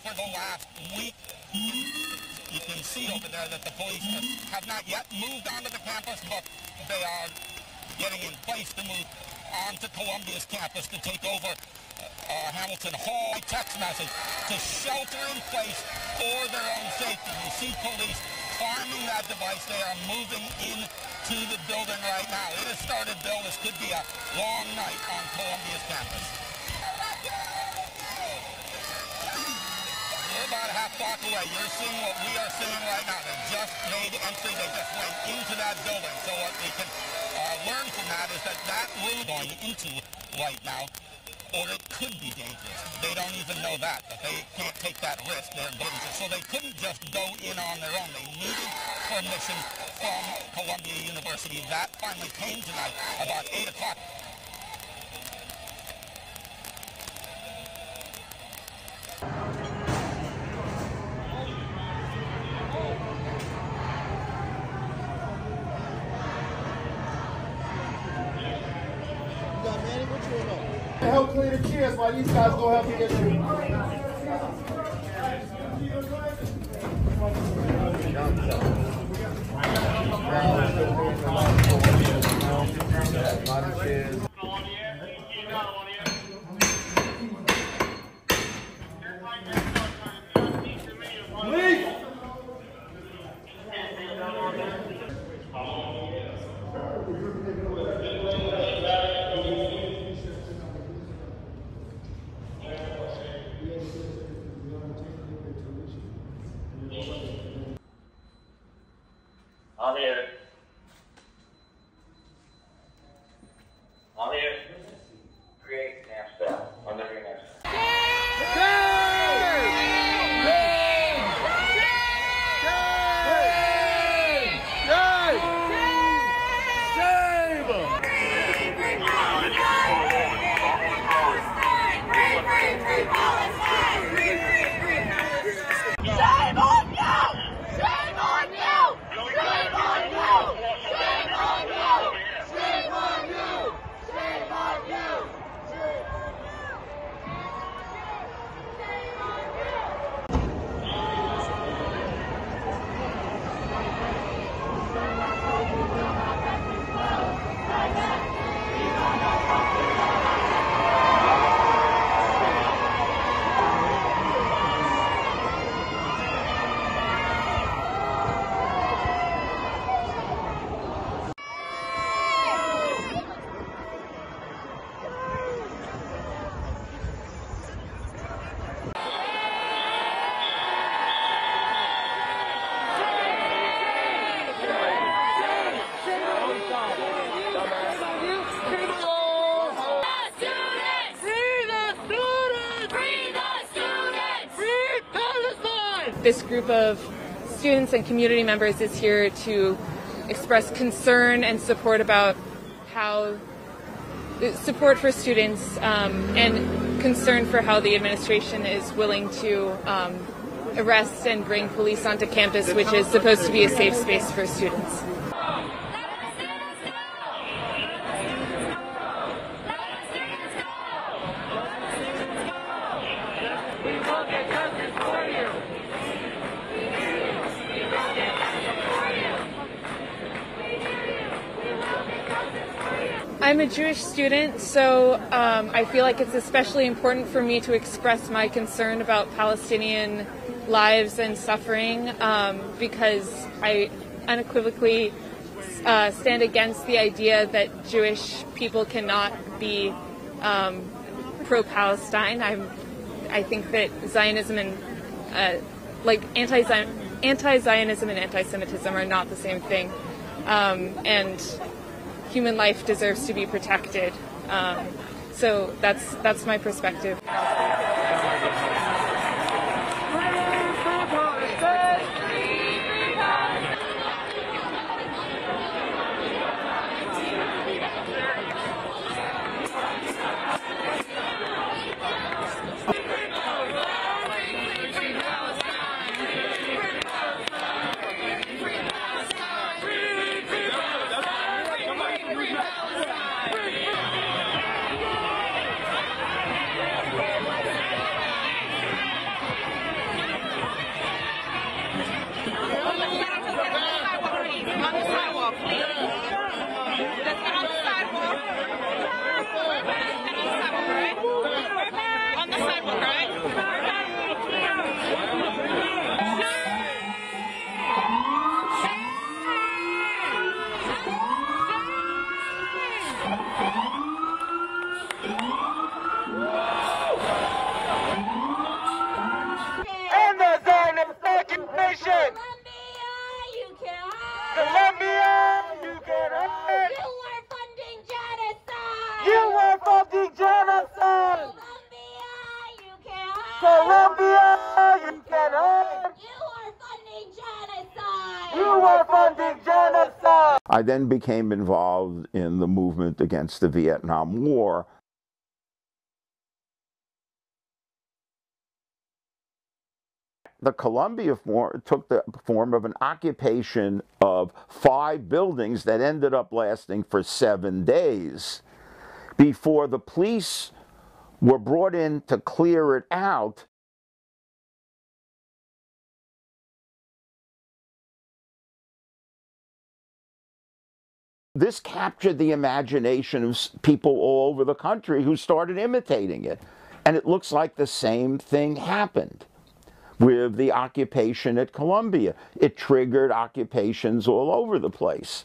for the last week. You can see over there that the police have not yet moved onto the campus, but they are getting in place to move onto Columbia's campus to take over uh, Hamilton Hall. Text message to shelter in place for their own safety. You see police farming that device. They are moving into the building right now. It has started, Bill. This could be a long night on Columbia's campus. About a half block away. You're seeing what we are seeing right now. They just made entry. They just went into that building. So what we can uh, learn from that is that that room going into right now or it could be dangerous. They don't even know that, that they can't take that risk. They're dangerous. So they couldn't just go in on their own. They needed permission from Columbia University. That finally came tonight about 8 o'clock. Clear the chairs while these guys go help you get through. I'm here. This group of students and community members is here to express concern and support about how support for students um, and concern for how the administration is willing to um, arrest and bring police onto campus, which is supposed to be a safe space for students. I'm a Jewish student, so um, I feel like it's especially important for me to express my concern about Palestinian lives and suffering um, because I unequivocally uh, stand against the idea that Jewish people cannot be um, pro Palestine. I'm, I think that Zionism and uh, like anti anti Zionism and anti Semitism are not the same thing. Um, and human life deserves to be protected. Um, so that's that's my perspective. I then became involved in the movement against the Vietnam War. The Columbia form took the form of an occupation of five buildings that ended up lasting for seven days before the police were brought in to clear it out. This captured the imagination of people all over the country who started imitating it. And it looks like the same thing happened with the occupation at Columbia. It triggered occupations all over the place.